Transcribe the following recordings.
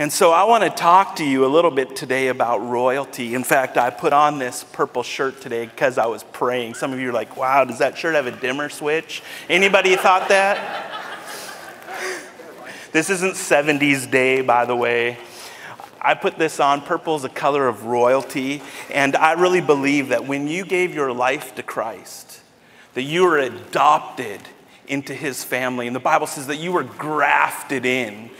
And so I want to talk to you a little bit today about royalty. In fact, I put on this purple shirt today because I was praying. Some of you are like, wow, does that shirt have a dimmer switch? Anybody thought that? This isn't 70s day, by the way. I put this on. Purple is a color of royalty. And I really believe that when you gave your life to Christ, that you were adopted into his family. And the Bible says that you were grafted in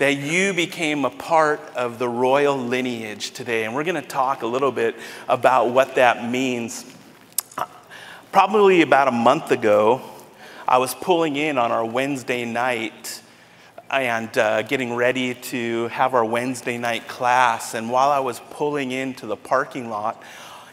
that you became a part of the royal lineage today. And we're going to talk a little bit about what that means. Probably about a month ago, I was pulling in on our Wednesday night and uh, getting ready to have our Wednesday night class. And while I was pulling into the parking lot,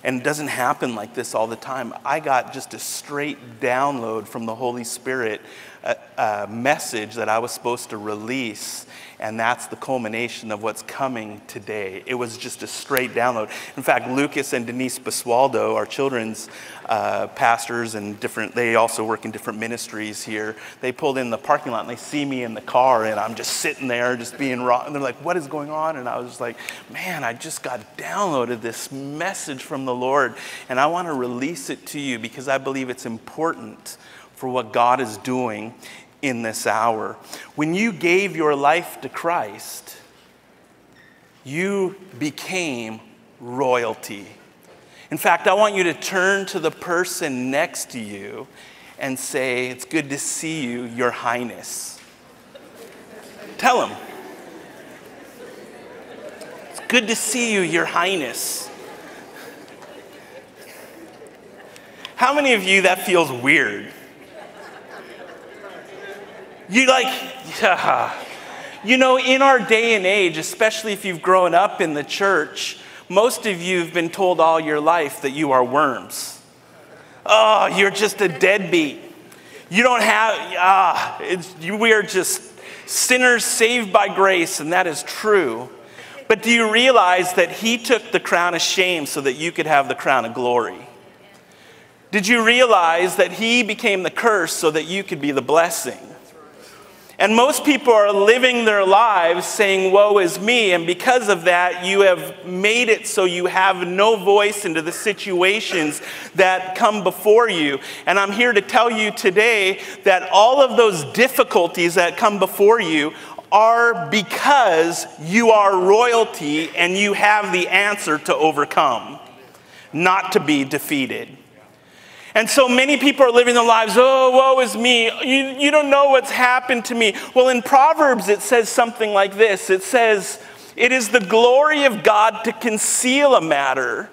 and it doesn't happen like this all the time, I got just a straight download from the Holy Spirit, a, a message that I was supposed to release and that's the culmination of what's coming today. It was just a straight download. In fact, Lucas and Denise Basualdo, our children's uh, pastors and different, they also work in different ministries here. They pulled in the parking lot and they see me in the car and I'm just sitting there, just being raw. And they're like, what is going on? And I was like, man, I just got downloaded this message from the Lord and I want to release it to you because I believe it's important for what God is doing in this hour. When you gave your life to Christ, you became royalty. In fact, I want you to turn to the person next to you and say, It's good to see you, Your Highness. Tell him. It's good to see you, Your Highness. How many of you that feels weird? You like, yeah. You know, in our day and age, especially if you've grown up in the church, most of you have been told all your life that you are worms. Oh, you're just a deadbeat. You don't have, ah, you, we are just sinners saved by grace, and that is true. But do you realize that He took the crown of shame so that you could have the crown of glory? Did you realize that He became the curse so that you could be the blessing? And most people are living their lives saying, Woe is me. And because of that, you have made it so you have no voice into the situations that come before you. And I'm here to tell you today that all of those difficulties that come before you are because you are royalty and you have the answer to overcome, not to be defeated. And so many people are living their lives, oh, woe is me. You, you don't know what's happened to me. Well, in Proverbs, it says something like this it says, It is the glory of God to conceal a matter,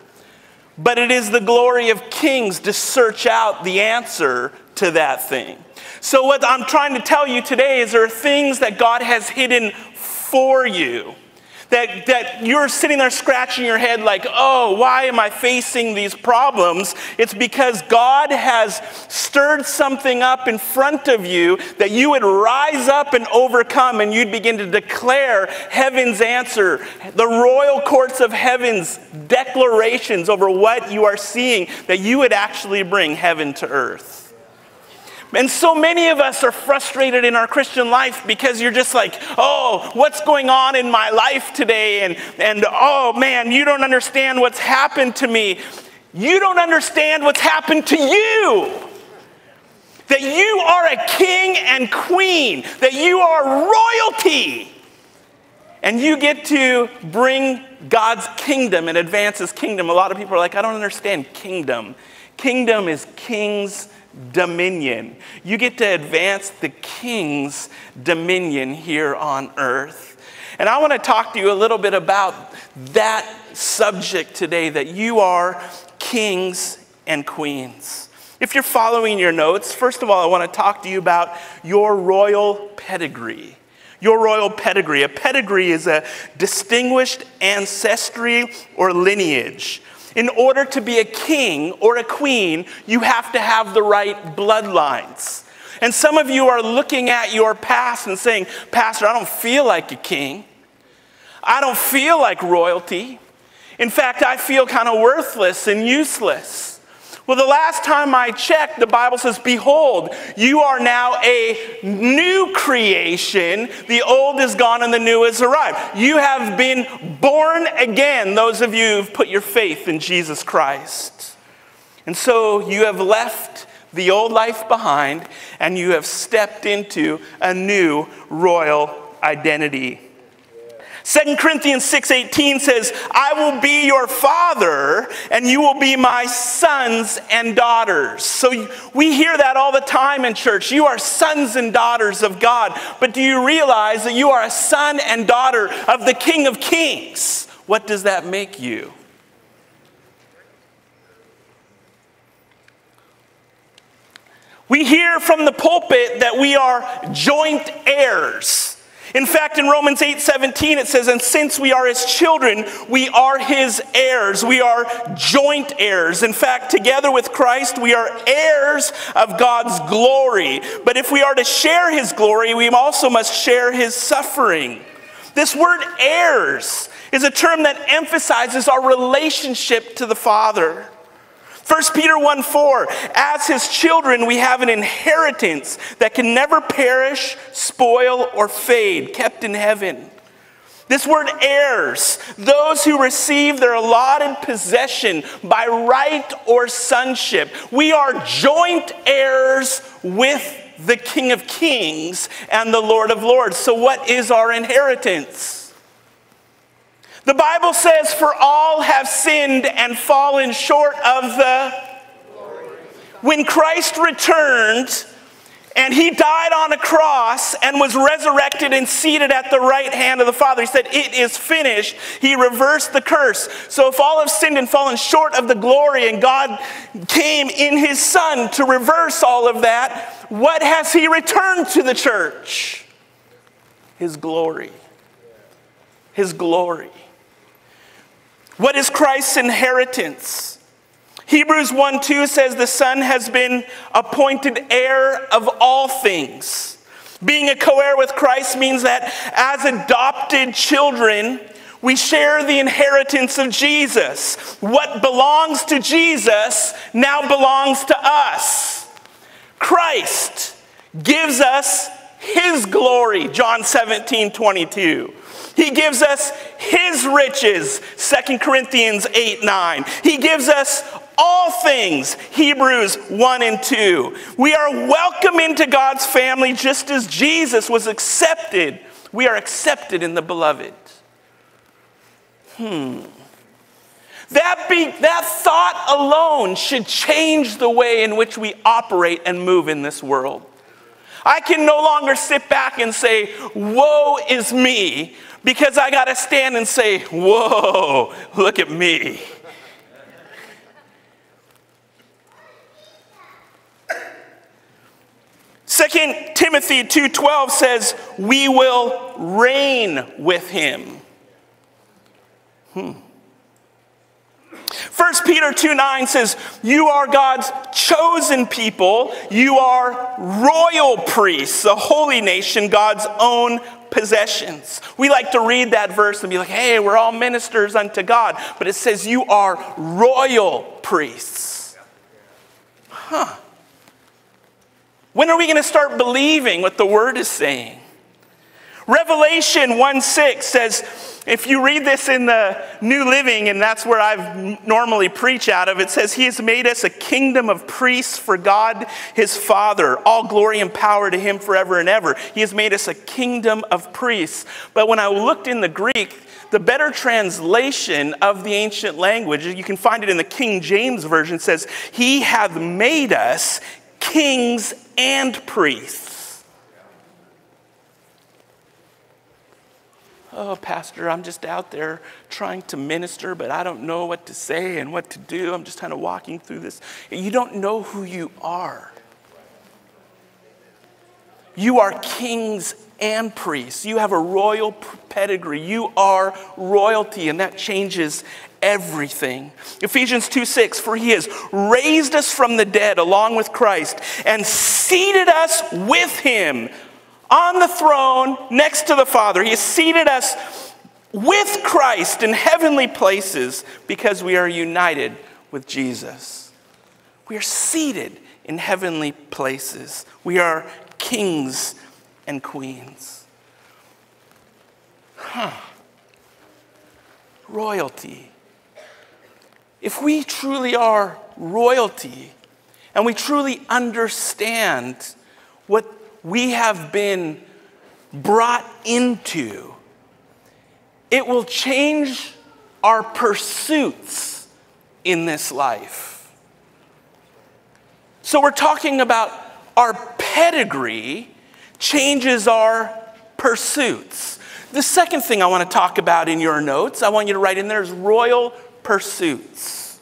but it is the glory of kings to search out the answer to that thing. So, what I'm trying to tell you today is there are things that God has hidden for you that, that you're sitting there scratching your head like, oh, why am I facing these problems? It's because God has stirred something up in front of you that you would rise up and overcome and you'd begin to declare heaven's answer, the royal courts of heaven's declarations over what you are seeing, that you would actually bring heaven to earth. And so many of us are frustrated in our Christian life because you're just like, oh, what's going on in my life today? And, and oh man, you don't understand what's happened to me. You don't understand what's happened to you. That you are a king and queen, that you are royalty. And you get to bring God's kingdom and advance his kingdom. A lot of people are like, I don't understand kingdom. Kingdom is kings dominion. You get to advance the king's dominion here on earth. And I want to talk to you a little bit about that subject today that you are kings and queens. If you're following your notes, first of all, I want to talk to you about your royal pedigree. Your royal pedigree. A pedigree is a distinguished ancestry or lineage. In order to be a king or a queen, you have to have the right bloodlines. And some of you are looking at your past and saying, Pastor, I don't feel like a king. I don't feel like royalty. In fact, I feel kind of worthless and useless. Well, the last time I checked, the Bible says, Behold, you are now a new creation. The old is gone and the new has arrived. You have been born again, those of you who've put your faith in Jesus Christ. And so you have left the old life behind and you have stepped into a new royal identity. 2 Corinthians 6:18 says, "I will be your father and you will be my sons and daughters." So we hear that all the time in church. You are sons and daughters of God. But do you realize that you are a son and daughter of the King of Kings? What does that make you? We hear from the pulpit that we are joint heirs. In fact, in Romans 8 17, it says, And since we are his children, we are his heirs. We are joint heirs. In fact, together with Christ, we are heirs of God's glory. But if we are to share his glory, we also must share his suffering. This word heirs is a term that emphasizes our relationship to the Father. 1 Peter 1 4, as his children, we have an inheritance that can never perish, spoil, or fade, kept in heaven. This word heirs, those who receive their allotted possession by right or sonship. We are joint heirs with the King of Kings and the Lord of Lords. So, what is our inheritance? The Bible says, For all have sinned and fallen short of the. Glory. When Christ returned, and he died on a cross and was resurrected and seated at the right hand of the Father. He said, It is finished. He reversed the curse. So, if all have sinned and fallen short of the glory, and God came in his Son to reverse all of that, what has he returned to the church? His glory. His glory. What is Christ's inheritance? Hebrews 1 2 says the Son has been appointed heir of all things. Being a co heir with Christ means that as adopted children, we share the inheritance of Jesus. What belongs to Jesus now belongs to us. Christ gives us his glory, John 17 22. He gives us his riches, 2 Corinthians 8 9. He gives us all things, Hebrews 1 and 2. We are welcome into God's family just as Jesus was accepted. We are accepted in the beloved. Hmm. That, be, that thought alone should change the way in which we operate and move in this world. I can no longer sit back and say, Woe is me, because I got to stand and say, Whoa, look at me. Second Timothy 2:12 says, "We will reign with him." Hmm. 1 Peter 2 9 says, You are God's chosen people. You are royal priests, a holy nation, God's own possessions. We like to read that verse and be like, hey, we're all ministers unto God. But it says you are royal priests. Huh. When are we going to start believing what the word is saying? Revelation 1 6 says, if you read this in the New Living, and that's where I normally preach out of, it says, He has made us a kingdom of priests for God his Father. All glory and power to him forever and ever. He has made us a kingdom of priests. But when I looked in the Greek, the better translation of the ancient language, you can find it in the King James Version, says, He hath made us kings and priests. Oh, Pastor, I'm just out there trying to minister, but I don't know what to say and what to do. I'm just kind of walking through this. You don't know who you are. You are kings and priests. You have a royal pedigree. You are royalty, and that changes everything. Ephesians 2 6, for he has raised us from the dead along with Christ and seated us with him on the throne next to the Father. He has seated us with Christ in heavenly places because we are united with Jesus. We are seated in heavenly places. We are kings and queens. Huh. Royalty. If we truly are royalty and we truly understand what we have been brought into, it will change our pursuits in this life. So, we're talking about our pedigree changes our pursuits. The second thing I want to talk about in your notes, I want you to write in there is royal pursuits.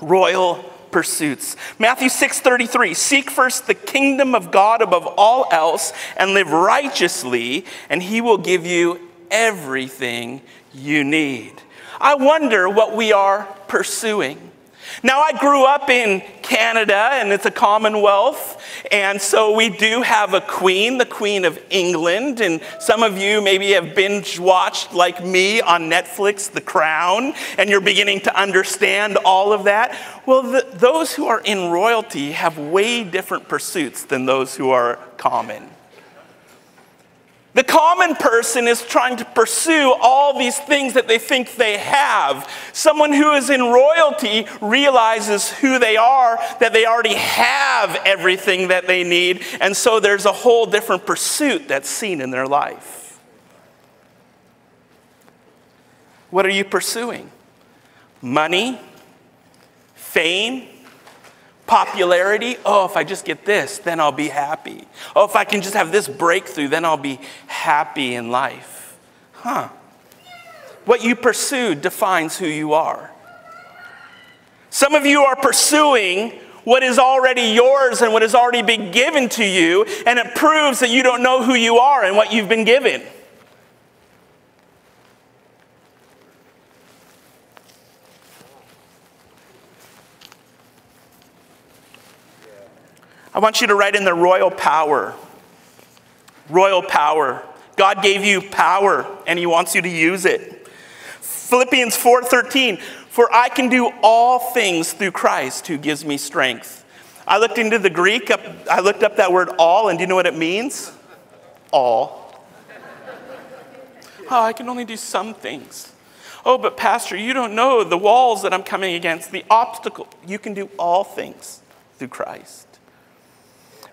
Royal pursuits. Matthew 6:33, seek first the kingdom of God above all else and live righteously, and he will give you everything you need. I wonder what we are pursuing. Now, I grew up in Canada and it's a commonwealth, and so we do have a queen, the Queen of England. And some of you maybe have binge watched, like me, on Netflix, The Crown, and you're beginning to understand all of that. Well, the, those who are in royalty have way different pursuits than those who are common. The common person is trying to pursue all these things that they think they have. Someone who is in royalty realizes who they are, that they already have everything that they need, and so there's a whole different pursuit that's seen in their life. What are you pursuing? Money? Fame? Popularity, oh, if I just get this, then I'll be happy. Oh, if I can just have this breakthrough, then I'll be happy in life. Huh. What you pursue defines who you are. Some of you are pursuing what is already yours and what has already been given to you, and it proves that you don't know who you are and what you've been given. I want you to write in the royal power. Royal power. God gave you power and he wants you to use it. Philippians 4:13, for I can do all things through Christ who gives me strength. I looked into the Greek, I looked up that word all, and do you know what it means? All. Oh, I can only do some things. Oh, but Pastor, you don't know the walls that I'm coming against, the obstacle. You can do all things through Christ.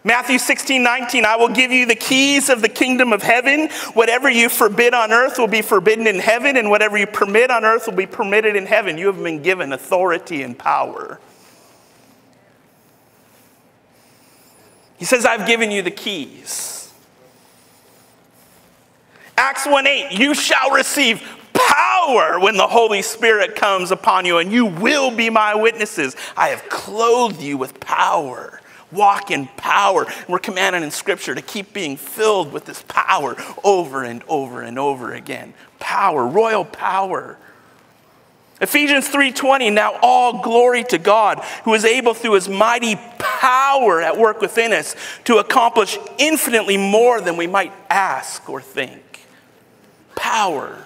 Matthew 16, 19, I will give you the keys of the kingdom of heaven. Whatever you forbid on earth will be forbidden in heaven, and whatever you permit on earth will be permitted in heaven. You have been given authority and power. He says, I've given you the keys. Acts 1 8, you shall receive power when the Holy Spirit comes upon you, and you will be my witnesses. I have clothed you with power walk in power. We're commanded in Scripture to keep being filled with this power over and over and over again. Power, royal power. Ephesians 3:20 Now all glory to God who is able through his mighty power at work within us to accomplish infinitely more than we might ask or think. Power.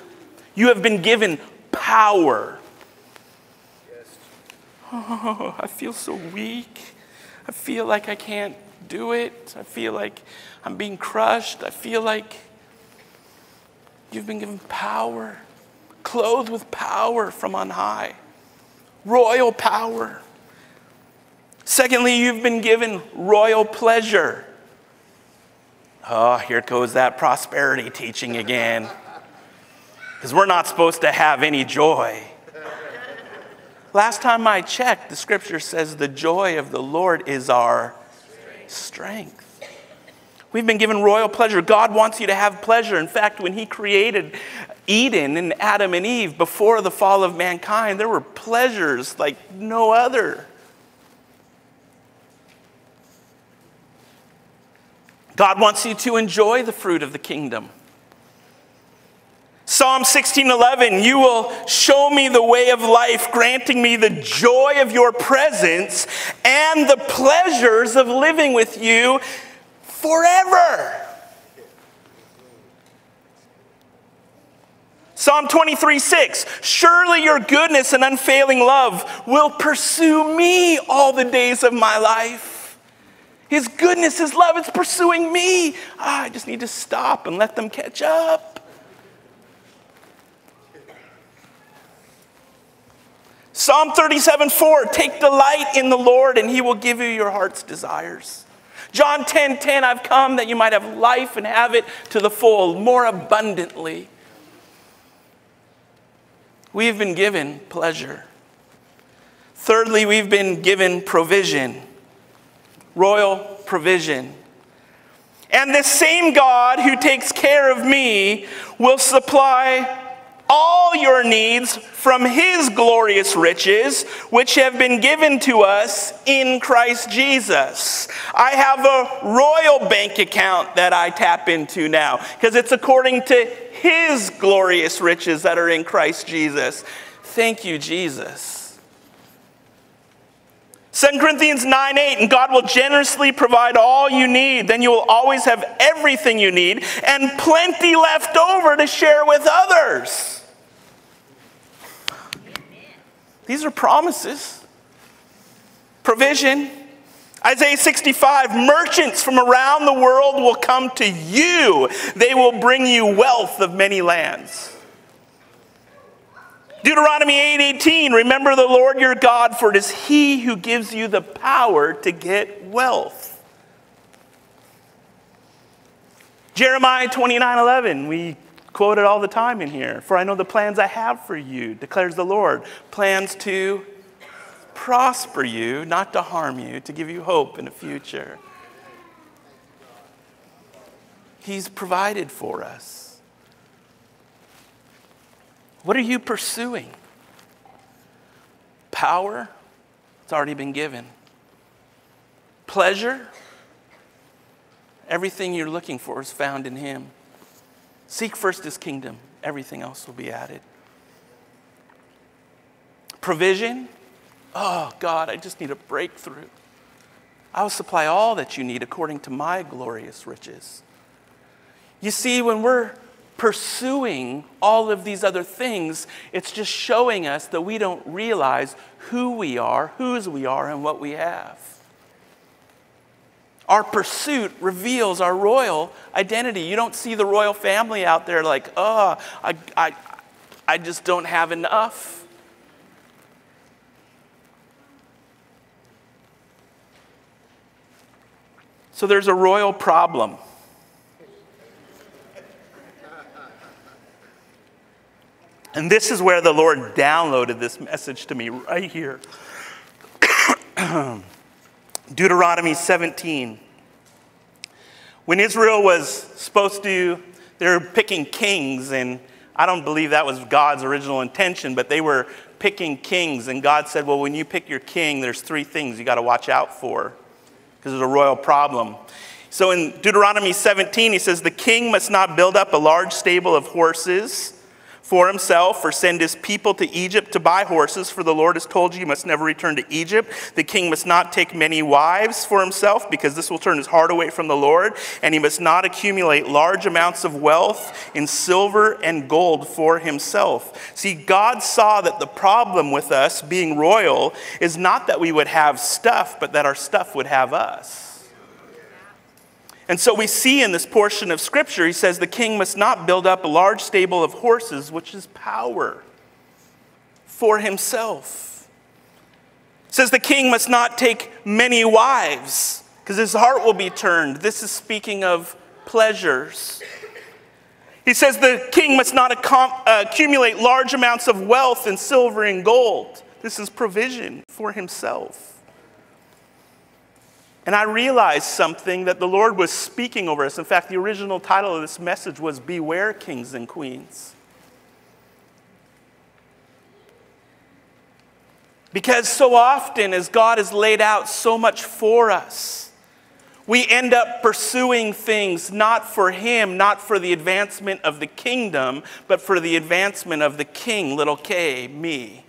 You have been given power. Oh, I feel so weak. I feel like I can't do it. I feel like I'm being crushed. I feel like you've been given power, clothed with power from on high, royal power. Secondly, you've been given royal pleasure. Oh, here goes that prosperity teaching again. Because we're not supposed to have any joy. Last time I checked, the scripture says the joy of the Lord is our strength. We've been given royal pleasure. God wants you to have pleasure. In fact, when He created Eden and Adam and Eve before the fall of mankind, there were pleasures like no other. God wants you to enjoy the fruit of the kingdom. Psalm 16:11 You will show me the way of life granting me the joy of your presence and the pleasures of living with you forever. Psalm 23 6 Surely your goodness and unfailing love will pursue me all the days of my life. His goodness, His love, it's pursuing me. Ah, I just need to stop and let them catch up. Psalm 37 4 Take delight in the Lord, and He will give you your heart's desires. John 10 10 I've come that you might have life and have it to the full, more abundantly. We've been given pleasure. Thirdly, we've been given provision, royal provision. And this same God who takes care of me will supply all your needs from his glorious riches, which have been given to us in Christ Jesus. I have a royal bank account that I tap into now because it's according to his glorious riches that are in Christ Jesus. Thank you, Jesus. 2 Corinthians 9 8, and God will generously provide all you need. Then you will always have everything you need and plenty left over to share with others. These are promises. Provision. Isaiah 65 merchants from around the world will come to you, they will bring you wealth of many lands. Deuteronomy 8:18 Remember the Lord your God for it is he who gives you the power to get wealth. Jeremiah 29:11 we quote it all the time in here. For I know the plans I have for you, declares the Lord. Plans to prosper you, not to harm you, to give you hope in the future. He's provided for us. What are you pursuing? Power? It's already been given. Pleasure? Everything you're looking for is found in Him. Seek first his kingdom, everything else will be added. Provision. Oh, God, I just need a breakthrough. I will supply all that you need according to my glorious riches. You see, when we're pursuing all of these other things, it's just showing us that we don't realize who we are, whose we are, and what we have. Our pursuit reveals our royal identity. You don't see the royal family out there like, oh, I, I, I just don't have enough. So there's a royal problem. And this is where the Lord downloaded this message to me right here. Deuteronomy 17. When Israel was supposed to, they were picking kings, and I don't believe that was God's original intention, but they were picking kings, and God said, Well, when you pick your king, there's three things you got to watch out for because there's a royal problem. So in Deuteronomy 17, he says, The king must not build up a large stable of horses for himself or send his people to Egypt to buy horses, for the Lord has told you you must never return to Egypt. The king must not take many wives for himself, because this will turn his heart away from the Lord, and he must not accumulate large amounts of wealth in silver and gold for himself. See, God saw that the problem with us being royal is not that we would have stuff, but that our stuff would have us. And so we see in this portion of Scripture, he says the king must not build up a large stable of horses, which is power, for himself. It says the king must not take many wives, because his heart will be turned. This is speaking of pleasures. He says the king must not accumulate large amounts of wealth in silver and gold. This is provision for himself. And I realized something that the Lord was speaking over us. In fact, the original title of this message was Beware Kings and Queens. Because so often, as God has laid out so much for us, we end up pursuing things not for Him, not for the advancement of the kingdom, but for the advancement of the king, little k, me.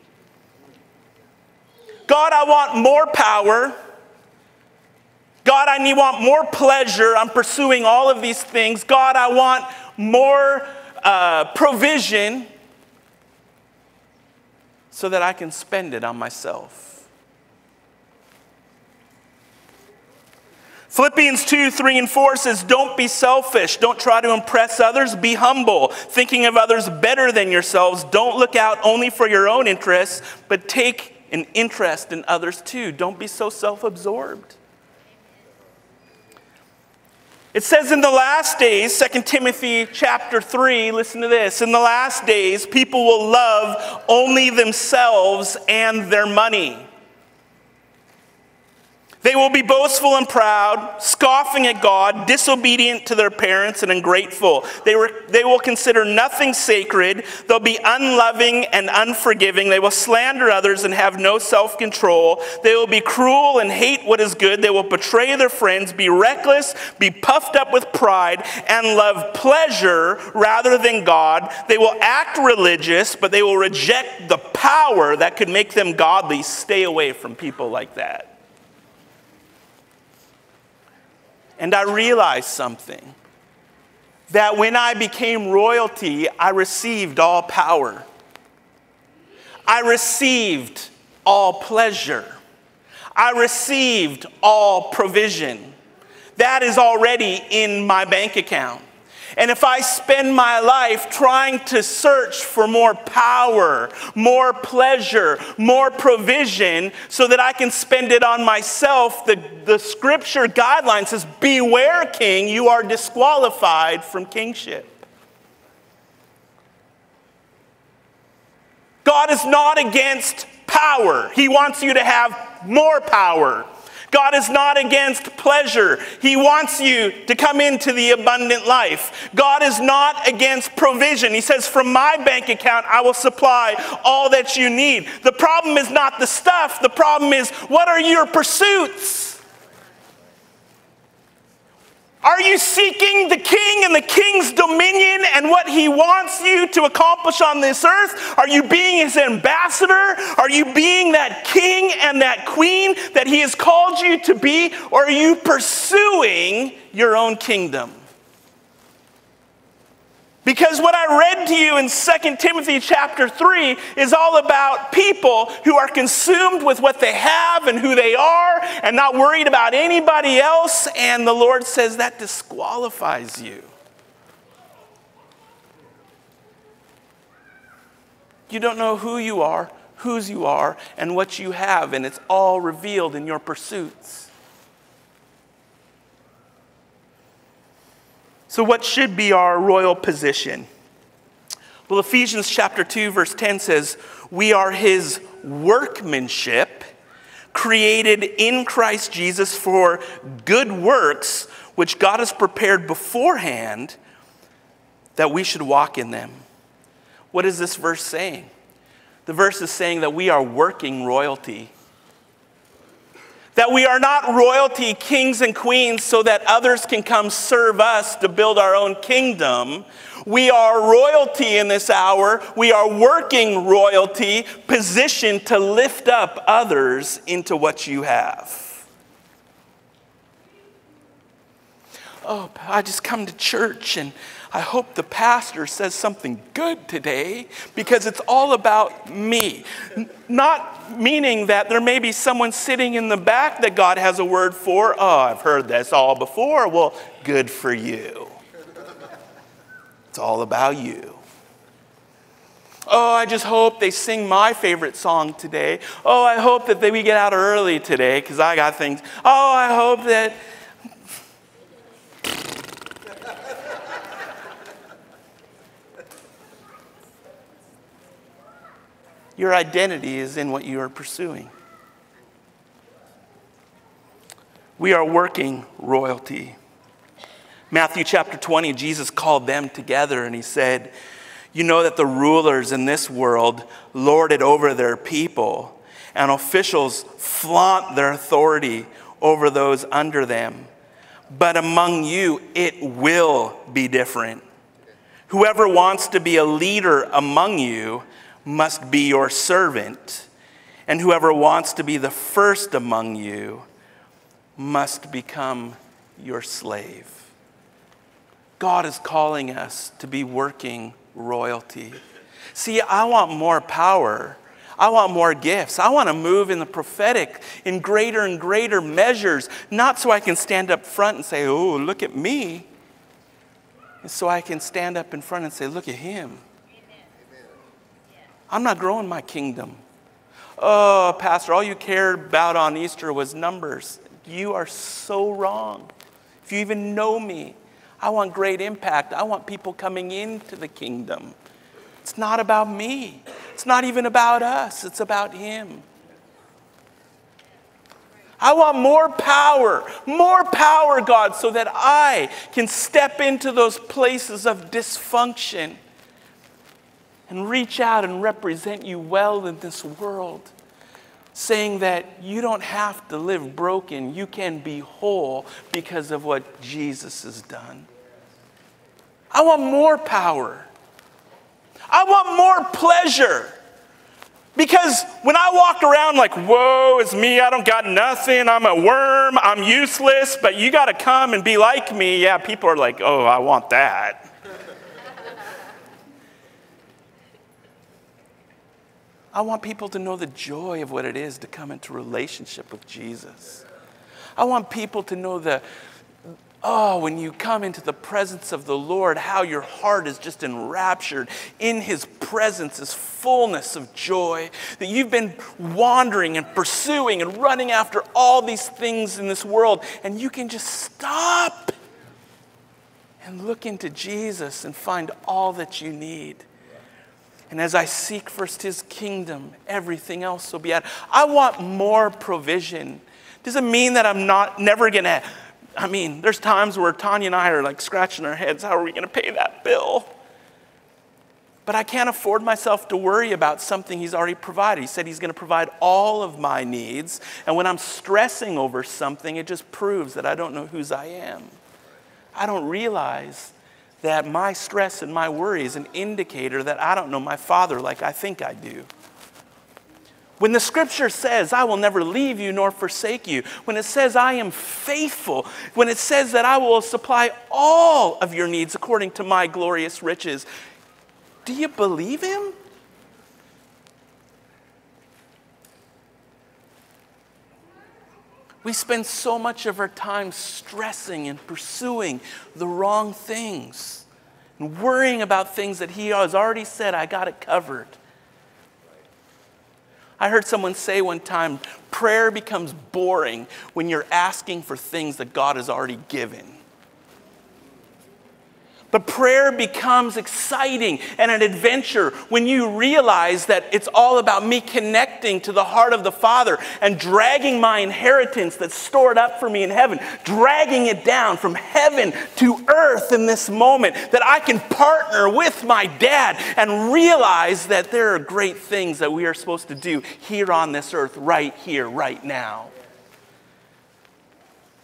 God, I want more power. God, I need, want more pleasure. I'm pursuing all of these things. God, I want more uh, provision. so that I can spend it on myself. Philippians 2, 3, and 4 says, Don't be selfish. Don't try to impress others. Be humble, thinking of others better than yourselves. Don't look out only for your own interests, but take an interest in others too. Don't be so self absorbed. It says in the last days, 2 Timothy chapter 3, listen to this. In the last days, people will love only themselves and their money. They will be boastful and proud, scoffing at God, disobedient to their parents, and ungrateful. They, they will consider nothing sacred. They'll be unloving and unforgiving. They will slander others and have no self control. They will be cruel and hate what is good. They will betray their friends, be reckless, be puffed up with pride, and love pleasure rather than God. They will act religious, but they will reject the power that could make them godly. Stay away from people like that. And I realized something that when I became royalty, I received all power. I received all pleasure. I received all provision. That is already in my bank account. And if I spend my life trying to search for more power, more pleasure, more provision, so that I can spend it on myself, the, the scripture guideline says, Beware, king, you are disqualified from kingship. God is not against power, He wants you to have more power. God is not against pleasure. He wants you to come into the abundant life. God is not against provision. He says, From my bank account, I will supply all that you need. The problem is not the stuff, the problem is what are your pursuits? Are you seeking the king and the king's dominion and what he wants you to accomplish on this earth? Are you being his ambassador? Are you being that king and that queen that he has called you to be? Or are you pursuing your own kingdom? Because what I read to you in 2 Timothy chapter 3 is all about people who are consumed with what they have and who they are and not worried about anybody else. And the Lord says that disqualifies you. You don't know who you are, whose you are, and what you have, and it's all revealed in your pursuits. So, what should be our royal position? Well, Ephesians chapter 2, verse 10 says, We are his workmanship, created in Christ Jesus for good works, which God has prepared beforehand that we should walk in them. What is this verse saying? The verse is saying that we are working royalty that we are not royalty, kings and queens, so that others can come serve us to build our own kingdom. We are royalty in this hour. We are working royalty, positioned to lift up others into what you have. Oh, I just come to church and I hope the pastor says something good today because it's all about me. Not meaning that there may be someone sitting in the back that God has a word for. Oh, I've heard this all before. Well, good for you. It's all about you. Oh, I just hope they sing my favorite song today. Oh, I hope that they, we get out early today because I got things. Oh, I hope that Your identity is in what you are pursuing. We are working royalty. Matthew chapter 20, Jesus called them together and he said, You know that the rulers in this world lord it over their people, and officials flaunt their authority over those under them. But among you, it will be different. Whoever wants to be a leader among you must be your servant, and whoever wants to be the first among you must become your slave. God is calling us to be working royalty. See, I want more power. I want more gifts. I want to move in the prophetic in greater and greater measures, not so I can stand up front and say, Oh, look at me. It's so I can stand up in front and say, Look at him. I'm not growing my kingdom. Oh, Pastor, all you cared about on Easter was numbers. You are so wrong. If you even know me, I want great impact. I want people coming into the kingdom. It's not about me, it's not even about us, it's about Him. I want more power, more power, God, so that I can step into those places of dysfunction and reach out and represent you well in this world. Saying that you don't have to live broken, you can be whole because of what Jesus has done. I want more power. I want more pleasure. Because when I walk around like, whoa, it's me, I don't got nothing, I'm a worm, I'm useless, but you got to come and be like me, yeah, people are like, oh, I want that. I want people to know the joy of what it is to come into relationship with Jesus. I want people to know the, Oh, when you come into the presence of the Lord, how your heart is just enraptured. In His presence His fullness of joy. That you've been wandering and pursuing and running after all these things in this world, and you can just stop and look into Jesus and find all that you need. And as I seek first His kingdom, everything else will be added. I want more provision. Doesn't mean that I'm not never gonna I mean, there's times where Tanya and I are like scratching our heads how are we going to pay that bill? But I can't afford myself to worry about something He's already provided. He said He's going to provide all of my needs. And when I'm stressing over something, it just proves that I don't know whose I am. I don't realize that my stress and my worry is an indicator that I don't know my Father like I think I do. When the scripture says, I will never leave you nor forsake you, when it says, I am faithful, when it says that I will supply all of your needs according to my glorious riches, do you believe him? We spend so much of our time stressing and pursuing the wrong things and worrying about things that He has already said, I got it covered. I heard someone say one time prayer becomes boring when you're asking for things that God has already given. But prayer becomes exciting and an adventure when you realize that it's all about me connecting to the heart of the Father and dragging my inheritance that's stored up for me in heaven, dragging it down from heaven to earth in this moment, that I can partner with my dad and realize that there are great things that we are supposed to do here on this earth, right here, right now.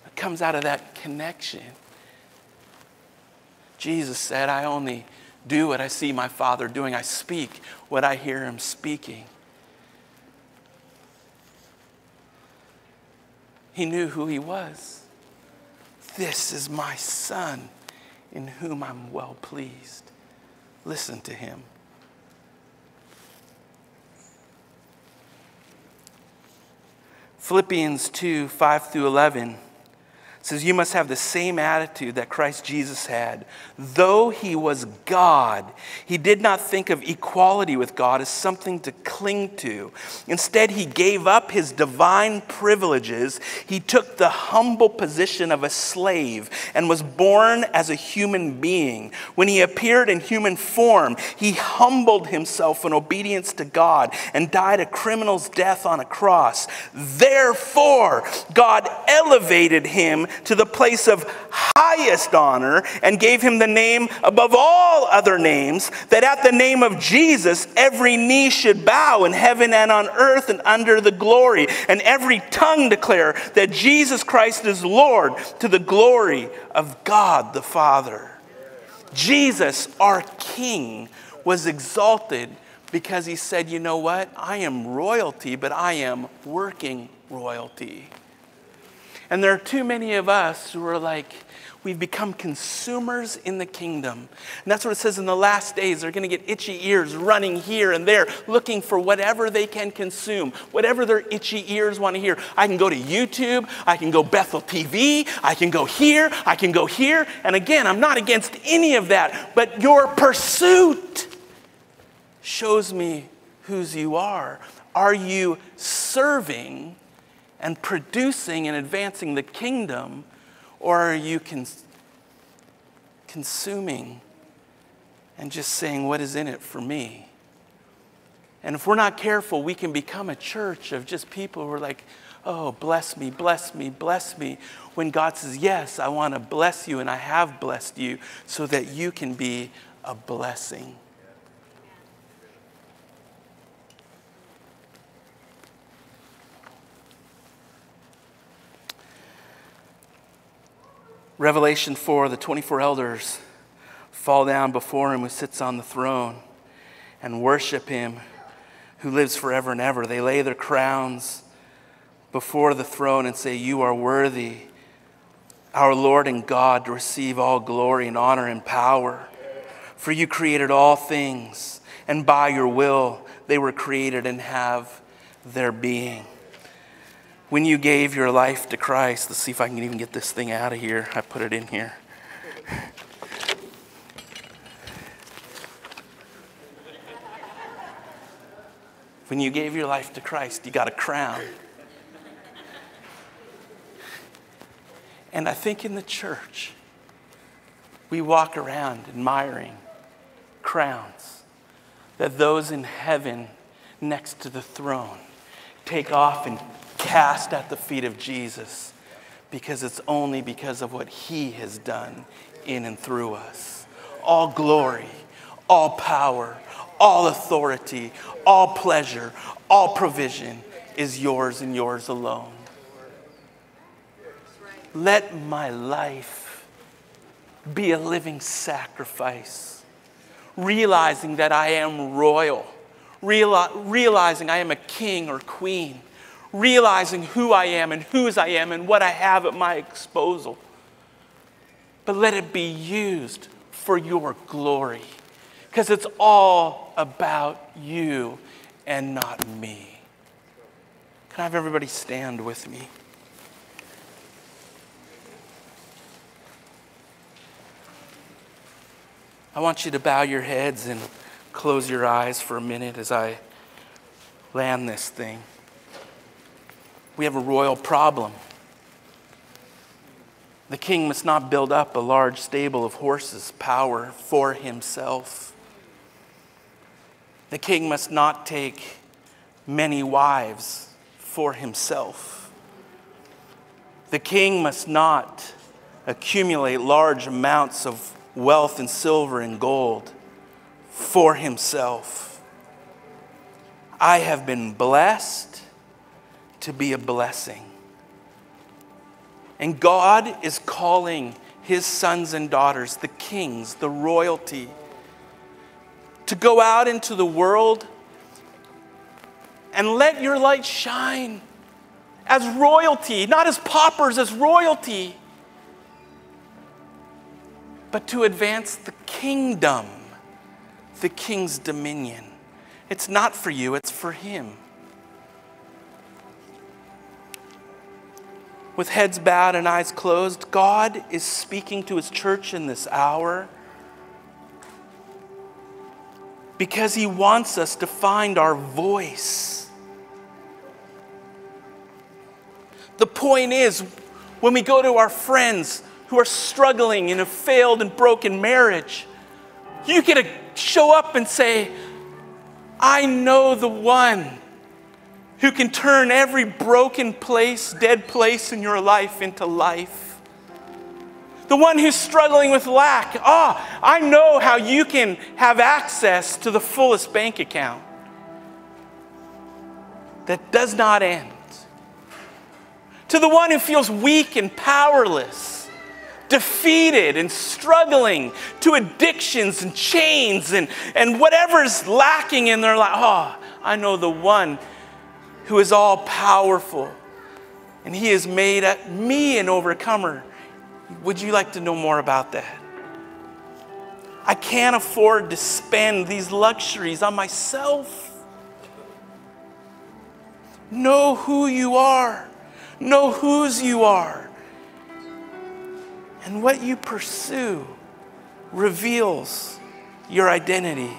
It comes out of that connection. Jesus said, I only do what I see my Father doing, I speak what I hear him speaking. He knew who he was. This is my Son in whom I'm well pleased. Listen to him. Philippians 2 5 through 11 says, You must have the same attitude that Christ Jesus had. Though he was God, he did not think of equality with God as something to cling to. Instead, he gave up his divine privileges. He took the humble position of a slave and was born as a human being. When he appeared in human form, he humbled himself in obedience to God and died a criminal's death on a cross. Therefore, God elevated him to the place of highest honor and gave him the name above all other names, that at the name of Jesus every knee should bow in heaven and on earth and under the glory, and every tongue declare that Jesus Christ is Lord to the glory of God the Father. Jesus, our King, was exalted because he said, You know what? I am royalty, but I am working royalty. And there are too many of us who are like, we've become consumers in the kingdom. And that's what it says in the last days. They're going to get itchy ears running here and there, looking for whatever they can consume, whatever their itchy ears want to hear. I can go to YouTube, I can go Bethel TV, I can go here, I can go here. And again, I'm not against any of that, but your pursuit shows me whose you are. Are you serving and producing and advancing the kingdom? Or are you cons- consuming and just saying, What is in it for me? And if we're not careful, we can become a church of just people who are like, Oh, bless me, bless me, bless me. When God says, Yes, I want to bless you and I have blessed you so that you can be a blessing. Revelation 4, the 24 elders fall down before him who sits on the throne and worship him who lives forever and ever. They lay their crowns before the throne and say, You are worthy, our Lord and God, to receive all glory and honor and power. For you created all things, and by your will they were created and have their being when you gave your life to Christ, let's see if I can even get this thing out of here. I put it in here. When you gave your life to Christ, you got a crown. And I think in the church, we walk around admiring crowns that those in heaven next to the throne take off and cast at the feet of Jesus because it's only because of what he has done in and through us. All glory, all power, all authority, all pleasure, all provision is yours and yours alone. Let my life be a living sacrifice, realizing that I am royal, realizing I am a king or queen realizing who I am and whose I am and what I have at my disposal. But let it be used for your glory because it's all about you and not me. Can I have everybody stand with me? I want you to bow your heads and close your eyes for a minute as I land this thing we have a royal problem. The king must not build up a large stable of horses, power for himself. The king must not take many wives for himself. The king must not accumulate large amounts of wealth in silver and gold for himself. I have been blessed to be a blessing. And God is calling his sons and daughters, the kings, the royalty, to go out into the world and let your light shine as royalty, not as paupers, as royalty, but to advance the kingdom, the king's dominion. It's not for you, it's for him. With heads bowed and eyes closed, God is speaking to his church in this hour because he wants us to find our voice. The point is, when we go to our friends who are struggling in a failed and broken marriage, you get to show up and say, I know the one who can turn every broken place, dead place in your life into life. The one who's struggling with lack. Ah, oh, I know how you can have access to the fullest bank account that does not end. To the one who feels weak and powerless, defeated and struggling to addictions and chains and, and whatever's lacking in their life. Oh, I know the one who is all powerful, And He has made me an overcomer. Would you like to know more about that? I can't afford to spend these luxuries on myself. Know who you are, know whose you are. And what you pursue reveals your identity.